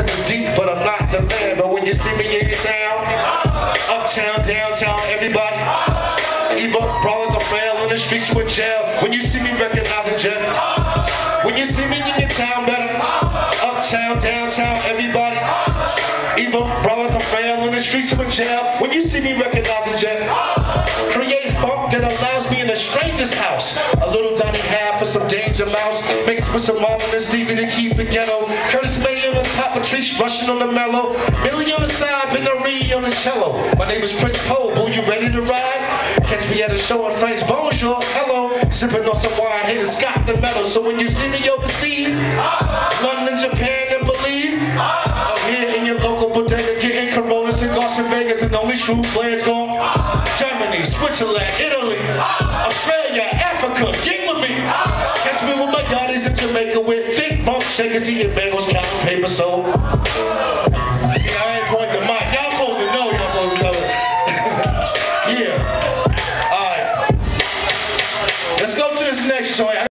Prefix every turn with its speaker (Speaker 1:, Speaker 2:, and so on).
Speaker 1: cause it's deep, but I'm not the man. But when you see me in your town, uptown, downtown, everybody, Eva, brawling the fail in the streets with jail. When you see me recognizing jail, when you see me in your town, better, uptown, downtown, everybody, Eva, brawling the fail in the streets with jail. When you see me recognizing jail, create funk that allows me in a stranger's house. A little Donny half for some danger mouse, mixed with some Marvin and Stevie to keep it ghetto. Curtis Of rushing on the mellow. Millie on the side, Ben Marie on the cello. My name is Prince Po, boo, you ready to ride? Catch me at a show in France, bonjour, hello. Sipping on some wine, hitting Scott the metal. So when you see me overseas, London, Japan, and Belize, I'm here in your local bodega getting Corona cigars in Vegas, and only true players go. Germany, Switzerland, Italy, Australia, Africa, get with me. Catch me with my daddies in Jamaica bump shakers, eating bagels, counting paper, so. See, I ain't pointing the mic. Y'all supposed to know, y'all supposed to know. yeah. All right. Let's go to this next joint.